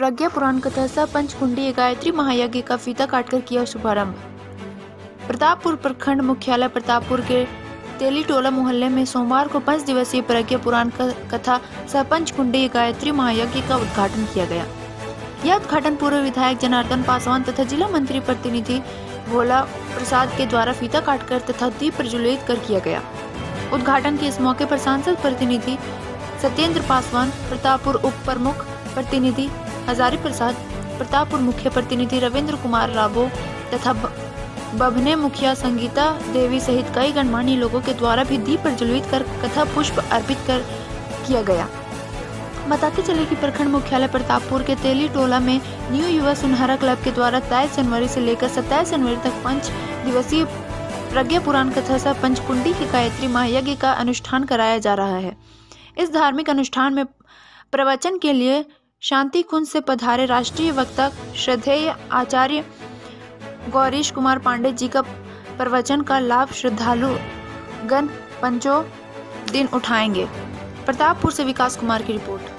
प्रज्ञा पुराण कथा सह पंचकुंडी गायत्री महायज्ञ का फीता काटकर किया शुभारंभ। प्रतापपुर प्रखंड मुख्यालय प्रतापपुर के तेली टोला मोहल्ले में सोमवार को पाँच दिवसीय प्रज्ञा पुराण कथा सह पंचकुंडी गायत्री महायज्ञ का उद्घाटन किया गया। यह उद्घाटन पूर्व विधायक जनार्दन पासवान तथा जिला मंत्री प्रतिनिधि भोला प्रसाद के द्वारा फीता काटकर तथा दीप प्रज्वलित कर किया गया। उद्घाटन के इस मौके पर सांसद प्रतिनिधि सत्येंद्र पासवान, प्रतापपुर उप प्रमुख प्रतिनिधि हजारी प्रसाद, प्रतापपुर मुख्य प्रतिनिधि रविंद्र कुमार राबो तथा बभने मुखिया संगीता देवी सहित कई गणमान्य लोगों के द्वारा भी दीप प्रज्वलित कर कथा पुष्प अर्पित कर किया गया। बताते चले कि प्रखंड मुख्यालय प्रतापपुर के तेली टोला में न्यू युवा सुनहरा क्लब के द्वारा तेईस जनवरी से लेकर सत्ताईस जनवरी तक पंच दिवसीय प्रज्ञा पुराण कथा सह पंचकुंडी के गायत्री महायज्ञ का अनुष्ठान कराया जा रहा है। इस धार्मिक अनुष्ठान में प्रवचन के लिए शांति कुंज से पधारे राष्ट्रीय वक्ता श्रद्धेय आचार्य गौरीश कुमार पांडे जी का प्रवचन का लाभ श्रद्धालु गण पंचों दिन उठाएँगे। प्रतापपुर से विकास कुमार की रिपोर्ट।